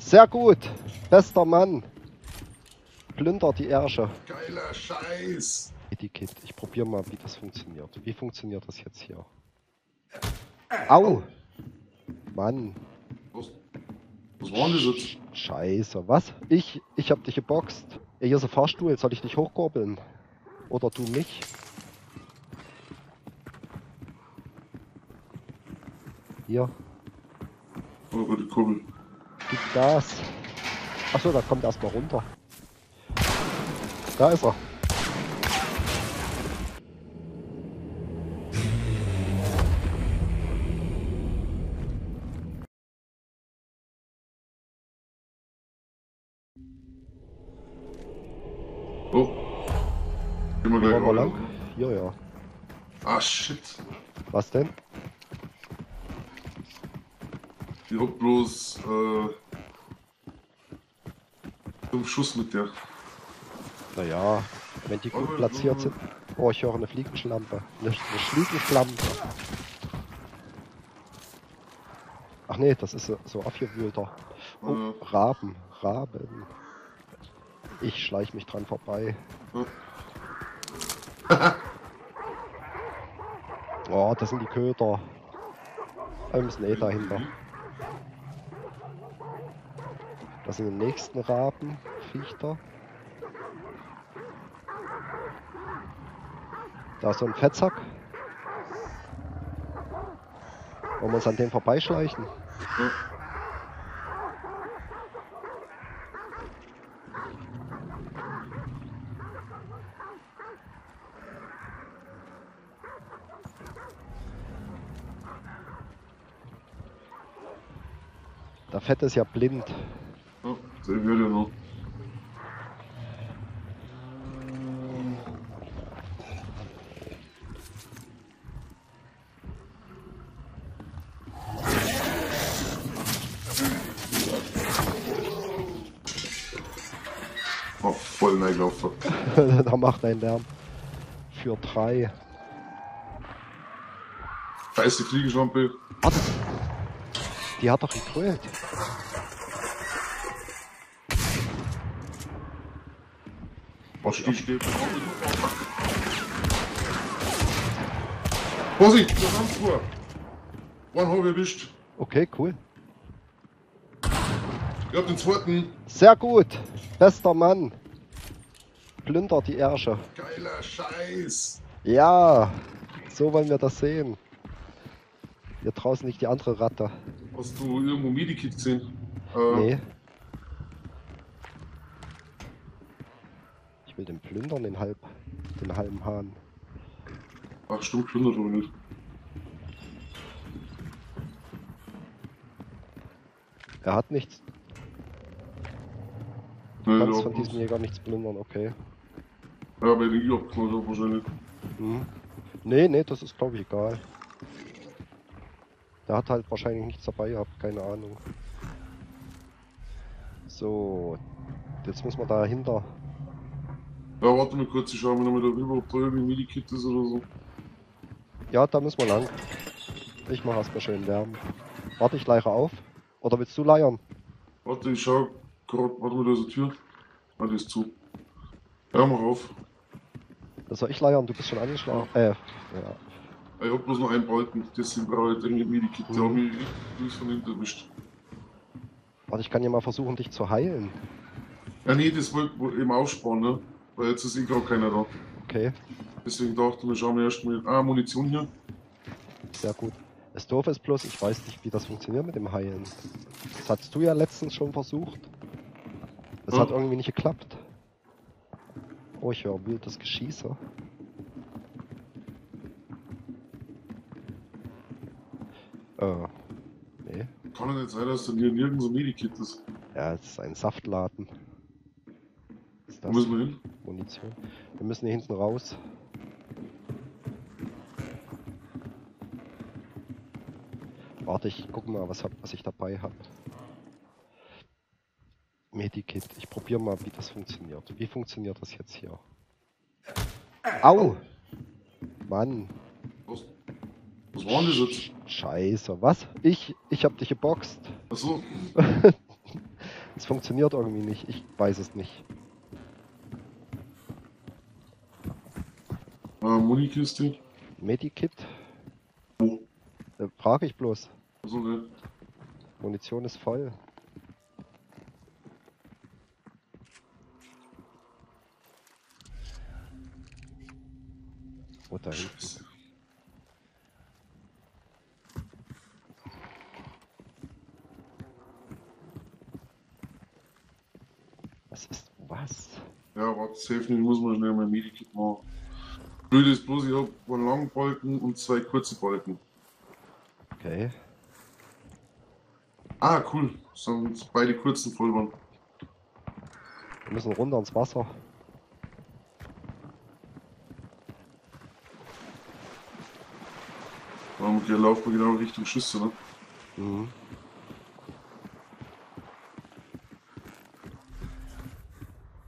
Sehr gut. Bester Mann. Plünder die Ärsche. Geiler Scheiß. Etikett. Ich probiere mal, wie das funktioniert. Wie funktioniert das jetzt hier? Au! Mann. Was, was war denn das jetzt? Scheiße. Was? Ich? Ich hab dich geboxt. Ey, hier ist ein Fahrstuhl. Soll ich dich hochkurbeln? Oder du mich? Hier. Oh, die Kurbel. Gib Gas. Achso, da kommt erstmal runter. Da ist er. Oh. Gehen wir gleich wir lang? Hier, ja. Ah, shit. Was denn? Ich hab bloß äh, fünf Schuss mit der. Naja, wenn die gut Aber- platziert sind. Oh, ich höre eine Fliegenschlampe. Eine, eine Fliegenschlampe. Ach nee, das ist so, so aufgewühlter. Oh, Äh. Raben, Raben. Ich schleich mich dran vorbei. Oh, das sind die Köder. Wir müssen eh dahinter. Sind die nächsten Raben, Viechter. Da ist so ein Fettsack. Wollen wir uns an dem vorbeischleichen? Ja. Der Fett ist ja blind. Wird ja noch. Oh, voll reingelaufen. da macht ein Lärm. Für drei. Da ist die Fliegenschlampe. Warte. Die hat doch gegrölt. Was die steht. Vorsicht, der Sandfuhr. One ich erwischt. Okay, cool. Ich hab den zweiten. Sehr gut. Bester Mann. Plünder die Ärsche. Geiler Scheiß. Ja, so wollen wir das sehen. Hier draußen nicht die andere Ratte. Hast du irgendwo Medikit gesehen? Äh, Nee. Will den plündern, den halb, den halben Hahn. Ach, stimmt, plündert aber nicht. Er hat nichts. Du Nee, kannst von diesem Jäger nichts plündern, okay. Ja, bei den I-Abknall auch wahrscheinlich. Hm. Nee, nee, das ist glaube ich egal. Der hat halt wahrscheinlich nichts dabei gehabt, keine Ahnung. So, jetzt müssen wir dahinter. Ja, warte mal kurz, ich schau mir nochmal darüber, ob da irgendwie Medikit ist oder so. Ja, da müssen wir lang. Ich mache erstmal schön Lärm. Warte, ich leiere auf. Oder willst du leiern? Warte, ich schau gerade, warte mal, da ist eine Tür. Ah, die ist zu. Ja, mach auf. Das soll ich leiern, du bist schon angeschlagen. Äh, ja. Ich hab bloß noch einen Balken, deswegen brauche ich dringend Medikit. Der Mhm. hat mich durch von hinten erwischt. Warte, ich kann ja mal versuchen, dich zu heilen. Ja, nee, das wollte ich eben aufsparen, ne? Weil jetzt ist eh gar keiner da. Okay, Deswegen dachte ich mir, schauen wir erst mal. Ah, Munition hier. sehr gut. Das Doof ist bloß, ich weiß nicht, wie das funktioniert mit dem Heilen. Das hattest du ja letztens schon versucht. Das Ja. hat irgendwie nicht geklappt. Oh, ich höre wildes Geschieße. Äh, nee. Kann doch nicht sein, dass da hier nirgends ein Medikit ist. Ja, es ist ein Saftladen. Wo müssen wir hin? Munition? Wir müssen hier hinten raus. Warte, ich guck mal, was, hab, was ich dabei habe. Medikit. Ich probiere mal, wie das funktioniert. Wie funktioniert das jetzt hier? Au! Mann, Was, was war denn das jetzt? scheiße. Was? Ich, ich hab dich geboxt. Achso, Es funktioniert irgendwie nicht. Ich weiß es nicht. Ah, Munikiste. Medikit? Wo? Äh, frage ich bloß. Also, ne? Munition ist voll. Da hinten? Scheiße. Was ist was? Ja, warte, safe nicht, muss man schnell mein Medikit machen. Blöd ist bloß, ich hab einen langen Balken und zwei kurze Balken. Okay. Ah, cool. Sind beide kurzen voll waren. Wir müssen runter ins Wasser. Und hier laufen wir genau Richtung Schüsse, ne? Mhm.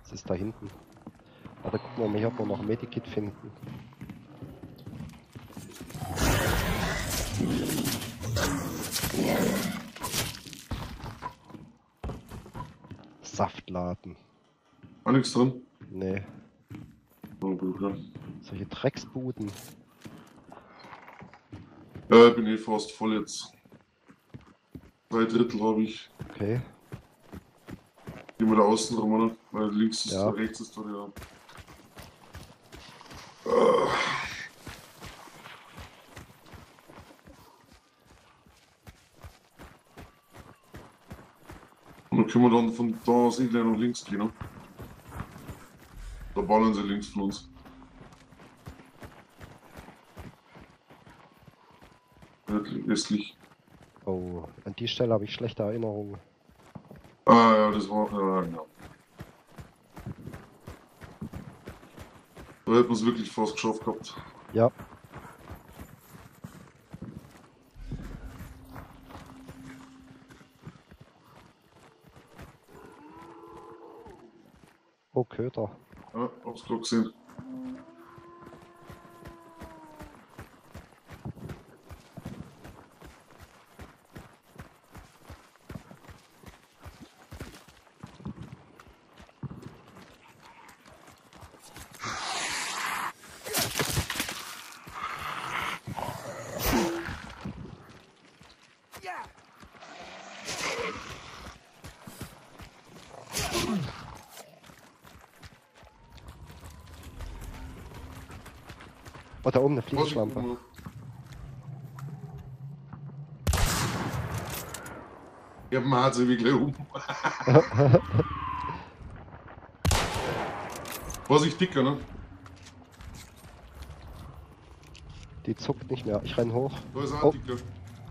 Was ist da hinten? Warte, gucken wir mal, hier, ob wir noch ein Medikit finden. Saftladen. War nichts drin? Nee, Oh, gut, ja. solche Drecksbuden. Ja, ich bin eh fast voll jetzt. Drei Drittel habe ich. Okay. Gehen wir da außen rum, oder? Weil links ist Ja. da, rechts ist da, ja. Und dann können wir dann von da aus eh gleich nach links gehen, ne? Da ballern sie links von uns. Westlich. Oh, an die Stelle habe ich schlechte Erinnerungen. Ah ja, das war. Ja, Da hätten wir es wirklich fast geschafft gehabt. Ja. Oh, Köter. Ja, hab's gerade gesehen. Da oben eine Fliegenschlampe. Ich hab einen HC wie gleich um. Vorsicht, dicker, ne? Die zuckt nicht mehr. Ich renn hoch. Da ist Oh. dicker.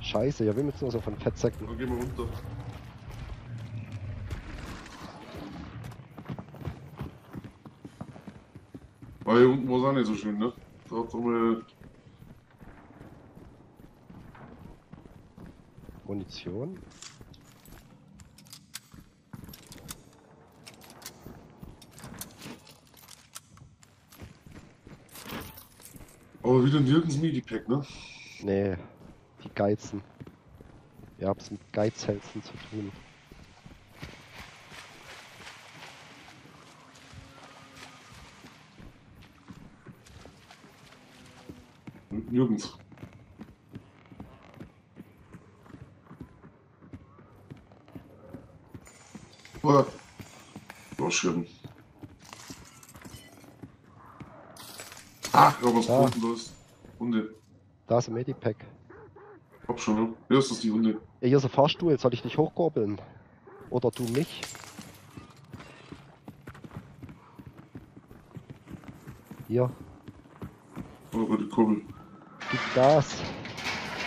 Scheiße, ja, wir müssen nur so von Fettsäcken. Dann gehen wir runter. Aber hier unten war es auch nicht so schön, ne? Da hat mal Munition. Aber wieder nirgends Medipack, ne? Nee, die Geizen. Wir haben es mit Geizhälsen zu tun. Nirgends. Aber. Durchschirmen. Ach, aber was Da. ist. Hunde. Da ist ein Medipack. Hab schon, ne? Hier ist das die Hunde. Ja, hier ist ein Fahrstuhl. Soll ich dich hochkurbeln? Oder du mich? Hier, Oh, die Kurbel. Gib Gas.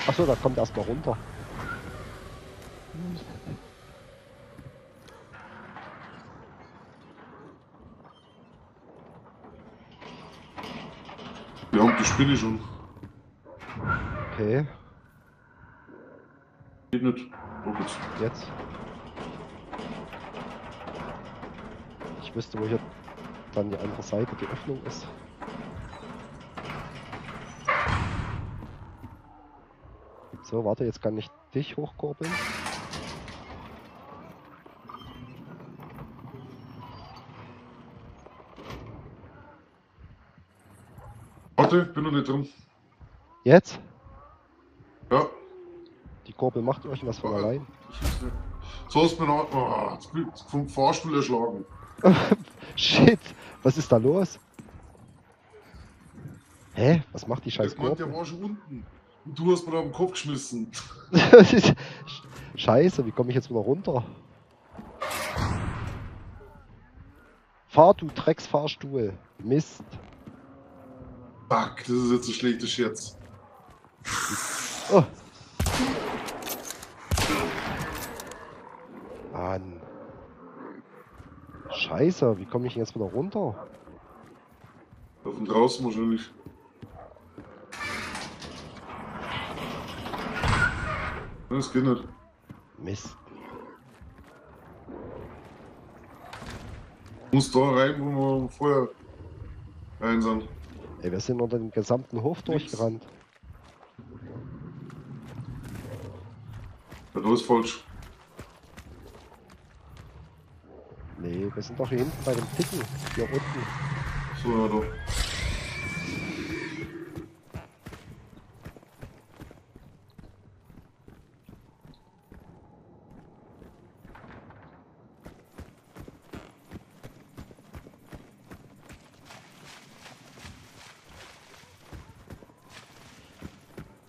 Achso, da kommt erstmal runter. Wir haben die Spinne schon. Okay, Geht nicht. Oh, gut. jetzt. Ich wüsste, wo hier dann die andere Seite die Öffnung ist. So, warte, jetzt kann ich dich hochkurbeln. Warte, bin noch nicht drin. Jetzt? Ja. Die Kurbel macht euch was von allein. So ist mir noch. Oh, vom Fahrstuhl erschlagen. Shit, was ist da los? Hä? Was macht die scheiß Kurbel? Der war schon unten. Du hast mir da am Kopf geschmissen. Scheiße, wie komme ich jetzt wieder runter? Fahr, du Drecksfahrstuhl. Mist. Fuck, das ist jetzt ein schlechter Scherz. Oh. Mann. Scheiße, wie komme ich jetzt wieder runter? Von draußen wahrscheinlich. Das geht nicht. Mist. Muss da rein, wo wir vorher rein sind. Ey, wir sind unter dem gesamten Hof durchgerannt. Ja, da ist falsch. Nee, wir sind doch hier hinten bei dem Dicken. Hier unten. So, ja, da.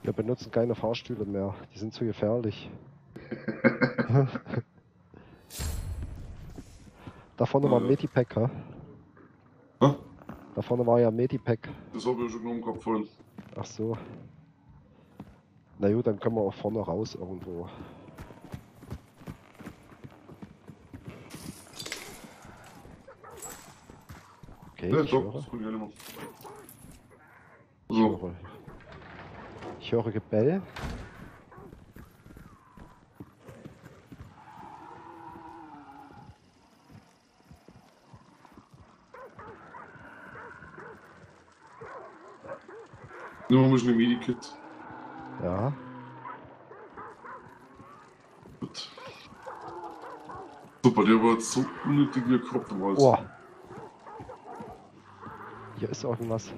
Wir benutzen keine Fahrstühle mehr. Die sind zu gefährlich. da vorne war ein Ja. Medipack, hä? Da vorne war ja Medipack. Das habe ich schon genommen gehabt vorhin. Ach so. Na gut, dann können wir auch vorne raus irgendwo. Okay, Ja, ich doch, höre, das kann ich nicht mehr. So. Ich höre Gebell. nehmen wir mal ein Medikit. Ja. Gut. Super, der war jetzt so unnötig wie ein Kopf. Oh. Hier ist irgendwas.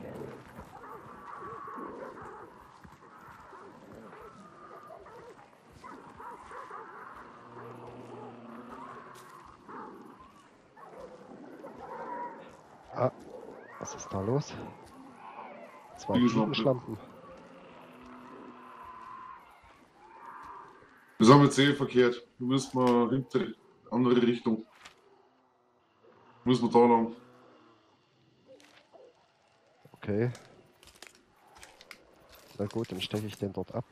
Ah, was ist da los? Zwei. Fliegenschlampen. Wir sind jetzt eh verkehrt. Wir müssen mal hinter andere Richtung. Müssen wir da lang. Okay. Na gut, dann stecke ich den dort ab.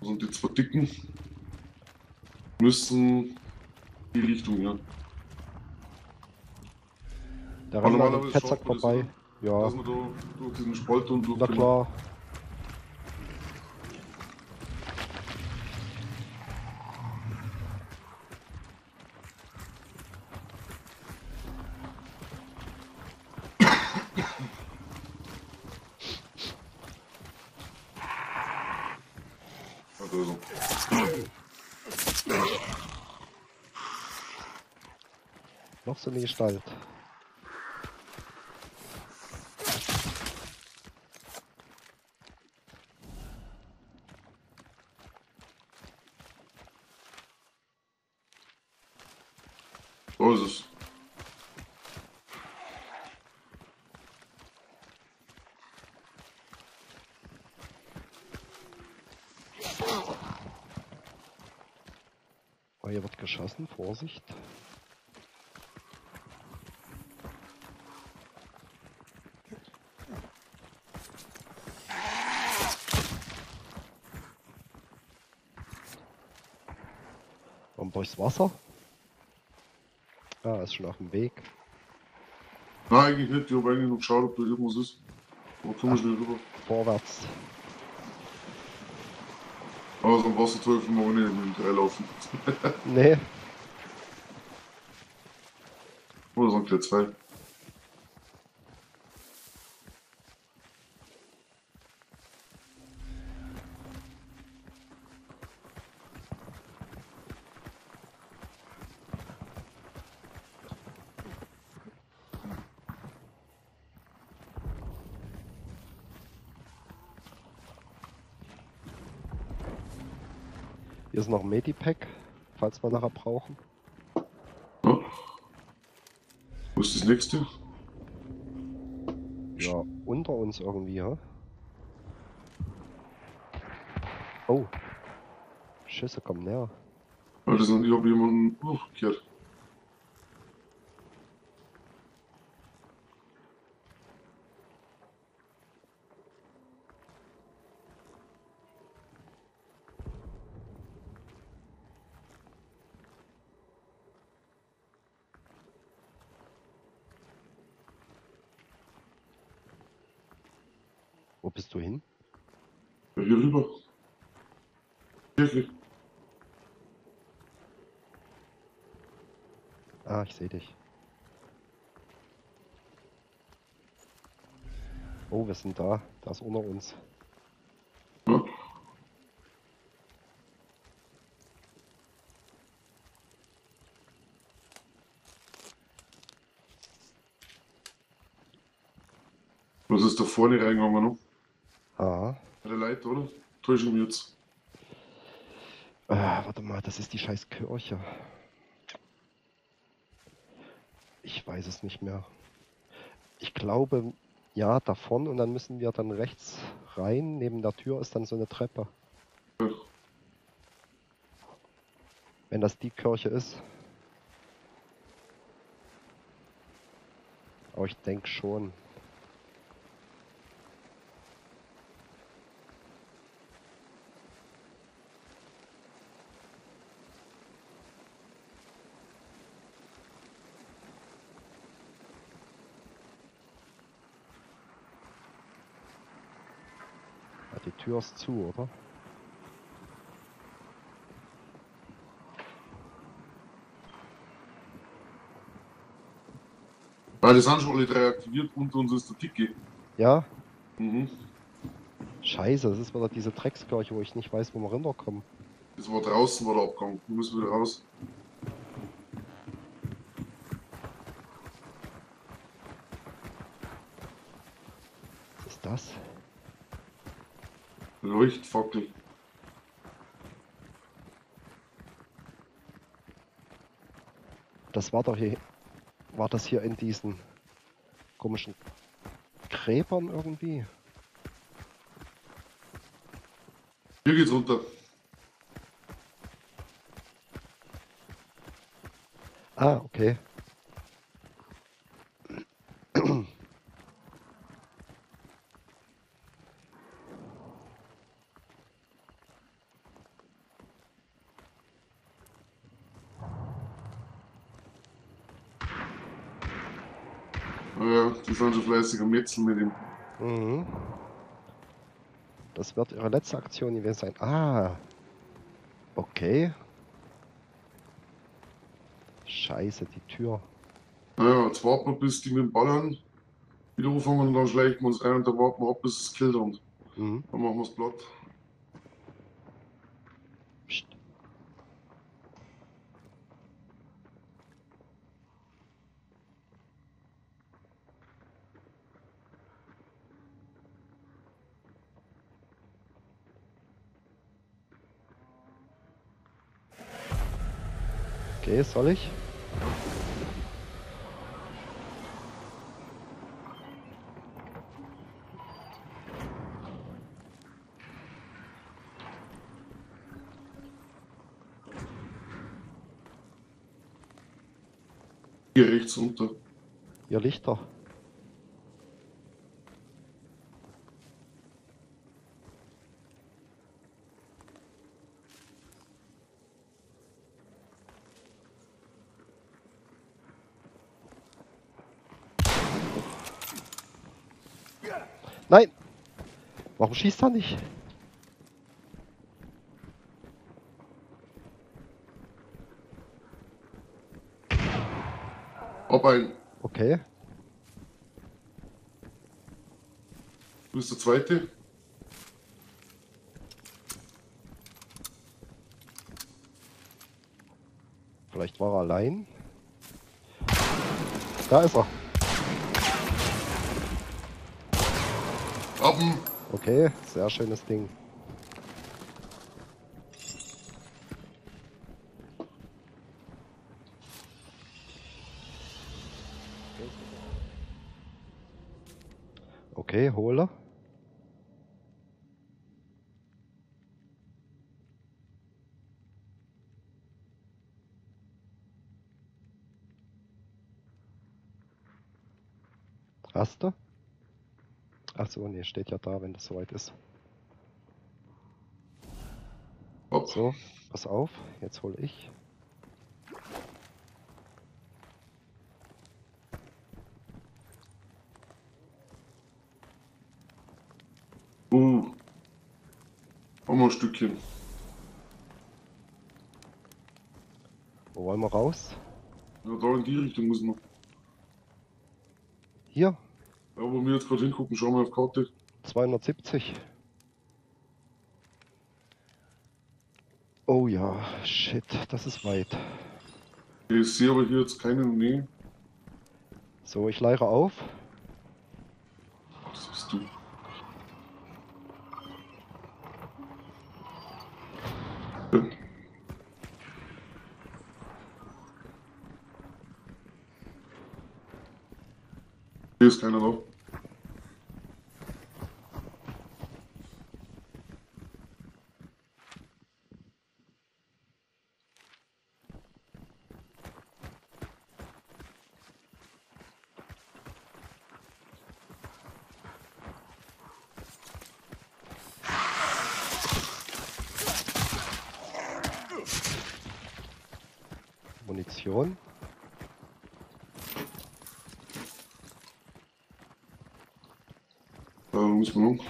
Wo sind die zwei Dicken? Müssen die Richtung, ja. Da rennt ein Fettsack vorbei. Ja, Dass man da durch diesen Spalt und durch na klar. Ja, da ist er. Noch so eine Gestalt. Da ist es. Oh, hier wird geschossen, Vorsicht. Wasser? Ah, ist schon auf dem Weg. Nein, eigentlich nicht. Ich habe eigentlich noch geschaut, ob da irgendwas ist. Aber kommen wir schnell rüber. Vorwärts. Aber so ein Wasserteufel mal ohne mit dem Teil laufen. Nee, Oder so ein Klett hier ist noch ein Medipack, falls wir nachher brauchen. Ja. Wo ist das nächste? Ja, unter uns irgendwie, ja? Oh. Schüsse kommen näher. Weil das sind, ich habe jemanden hochgekehrt. Wo bist du hin? Ja, hier rüber. Kirche. Ah, ich sehe dich. Oh, wir sind da. Da ist unter uns. Was ist da vorne reingegangen? Ah. Der Leiter, oder? Täuschen wir jetzt. Äh, warte mal, das ist die scheiß Kirche. Ich weiß es nicht mehr. Ich glaube, ja, da vorne und dann müssen wir dann rechts rein. Neben der Tür ist dann so eine Treppe. Wenn das die Kirche ist. Aber ich denke schon. Tür ist zu, oder? Weil die sind schon alle drei aktiviert. Unter uns ist der Tiki. Ja? Mhm. Scheiße, das ist wieder diese Dreckskirche, wo ich nicht weiß, wo wir runterkommen. Das war draußen, war der Abgang. Wir müssen wieder raus. Was ist das? Leuchtfackel. Das war doch hier. War das hier in diesen komischen Gräbern irgendwie? Hier geht's runter. Ah, okay. Ja, die am Metzeln mit ihm. Mhm. Das wird ihre letzte Aktion gewesen sein. Ah. Okay. Scheiße, die Tür. Naja, jetzt warten wir, bis die mit dem Ballern wieder anfangen und dann schleichen wir uns ein und dann warten wir ab, bis es killt und Mhm. dann machen wir es platt. Okay, soll ich? Hier rechts runter. Ihr Lichter. Nein! Warum schießt er nicht? Ob ein. Okay. Du bist der Zweite. Vielleicht war er allein. Da ist er. Appen. Okay, sehr schönes Ding. Okay, hole. Hast du? Ach so, nee, steht ja da, wenn das soweit ist. Hopp. So, pass auf, jetzt hole ich. Uh. Auch mal ein Stückchen. Wo wollen wir raus? Ja, da in die Richtung muss man. Hier, Ja, wo wir jetzt gerade hingucken, schauen wir auf Karte. 270. Oh ja, shit, das ist weit. Ich sehe aber hier jetzt keinen. Nee, So, ich leire auf. das bist du. Ja. Hier ist keiner da. Munition. Da muss man noch.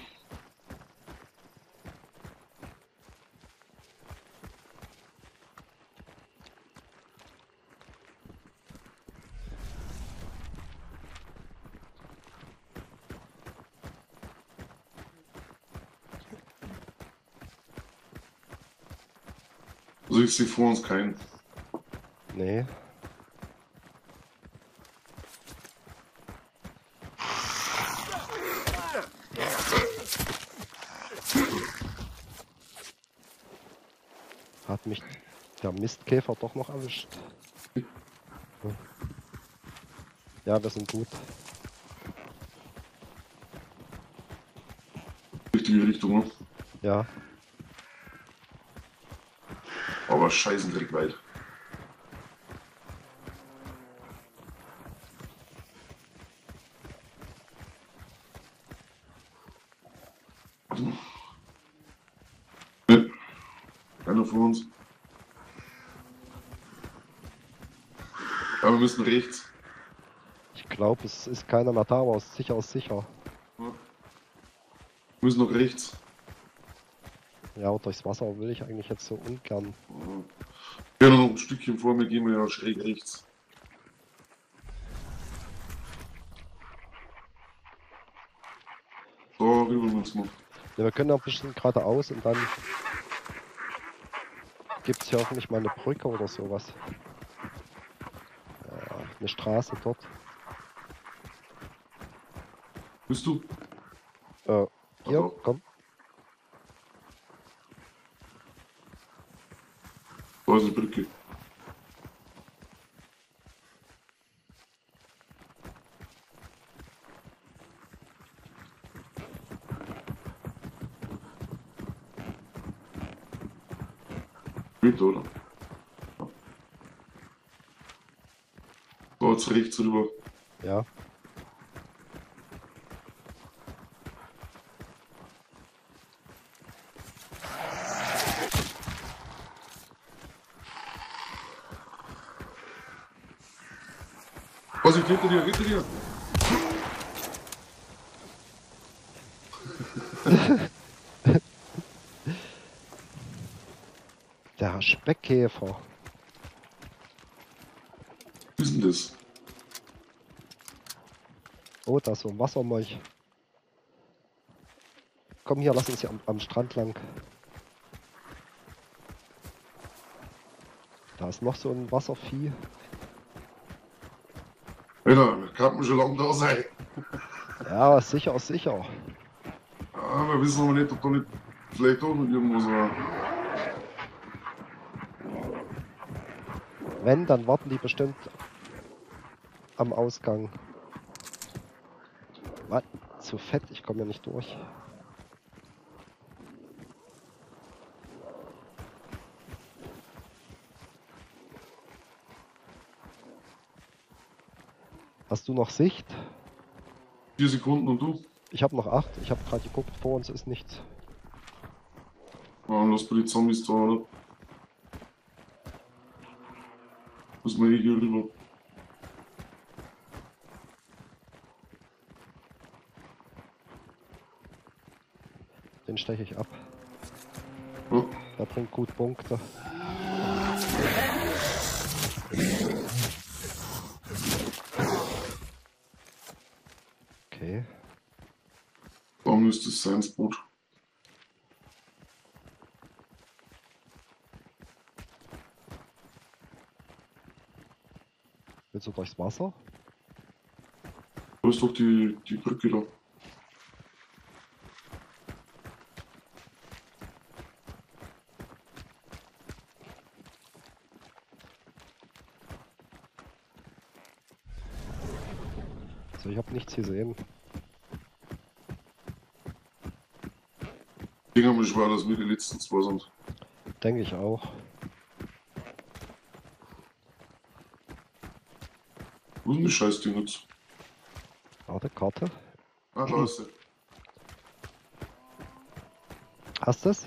Also ich sehe vor uns keinen. Nee. Hat mich der Mistkäfer doch noch erwischt. Ja, wir sind gut. Richtige Richtung, ne? Ja, Aber scheißendreck weit. Ne, Keiner von uns. Aber wir müssen rechts. ich glaube, es ist keiner mehr da, aber es ist sicher ist sicher. Wir müssen noch rechts. Ja, durchs Wasser will ich eigentlich jetzt so ungern. Ja, noch ein Stückchen vor mir gehen wir ja schräg rechts. So, rüber müssen wir. Ja, wir können ja ein bisschen geradeaus und dann gibt es hier hoffentlich mal eine Brücke oder sowas. Ja, eine Straße dort. Bist du? Äh, hier, Also. komm. Da ist eine Brücke. Geht, oder? Jetzt rechts rüber. Ja. Hinter dir, hinter dir! Der Speckkäfer. Wie ist denn das? Oh, da ist so ein Wassermolch. Komm hier, lass uns hier am, am Strand lang. Da ist noch so ein Wasservieh. Kann man schon lange da sein. Ja, sicher, sicher. Ja, wir wissen aber nicht, ob da nicht vielleicht auch noch irgendwas war. Wenn, dann warten die bestimmt am Ausgang. Was? Zu fett, ich komme ja nicht durch. Hast du noch Sicht? Vier Sekunden und du? Ich habe noch acht. Ich habe gerade geguckt, vor uns ist nichts. Ja, lass bei die Zombies da, oder? Muss man eh hier rüber. Den steche ich ab. Ja. Der bringt gut Punkte. Okay. Ist das sein Boot? Willst du durchs Wasser? Da ist doch die, die Brücke da. Also ich habe nichts gesehen. Ich denke mal schwer, dass wir die letzten zwei sind. Denke ich auch. Wo ist denn das Scheißding jetzt? Warte, Karte. Ah, da ist sie. Hast du es?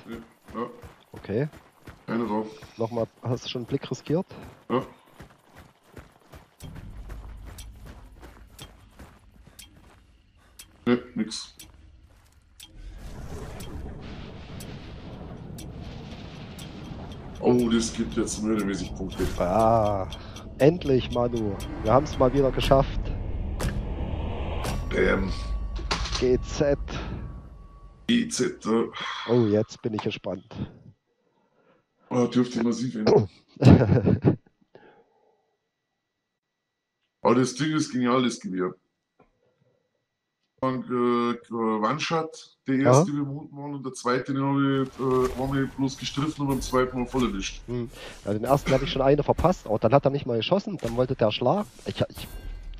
Ja, Okay. einer da. Nochmal, hast du schon einen Blick riskiert? Ja. Ne, nix. Oh, das gibt jetzt mehrmäßig Punkte. Ah, endlich, Manu. Wir haben es mal wieder geschafft. Bam. GZ. EZ. äh, Oh, jetzt bin ich gespannt. Oh, dürfte massiv enden. Aber das Ding ist genial, das Gewehr. Äh, äh, One-Shot, der erste wir unten waren und der zweite, den habe ich äh, einmal bloß gestriffen und beim zweiten Mal voll erwischt. Hm. Ja, den ersten hatte ich schon eine verpasst, aber dann hat er nicht mal geschossen. Dann wollte der Schlag. Ich, ich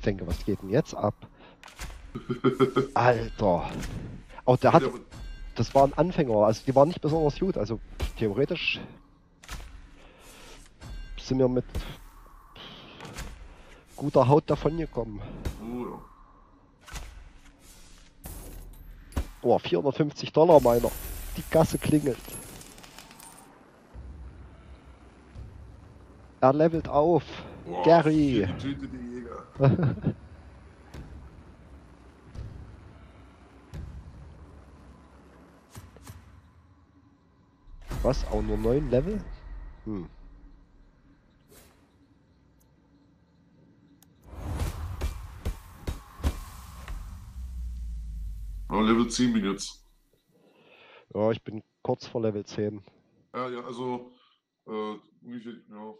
denke, was geht denn jetzt ab? Alter. Oh, der hat, das war ein Anfänger, also die waren nicht besonders gut. Also theoretisch sind wir mit guter Haut davon gekommen. oh, ja. Oh, 450 Dollar meiner. Die Gasse klingelt. Er levelt auf. Boah, Gary. getötete Jäger. Was? Auch nur 9 Level? Hm. Ja, Level 10 bin ich jetzt. Ja, ich bin kurz vor Level 10. Ja, ja, also, äh, wie viel, ja,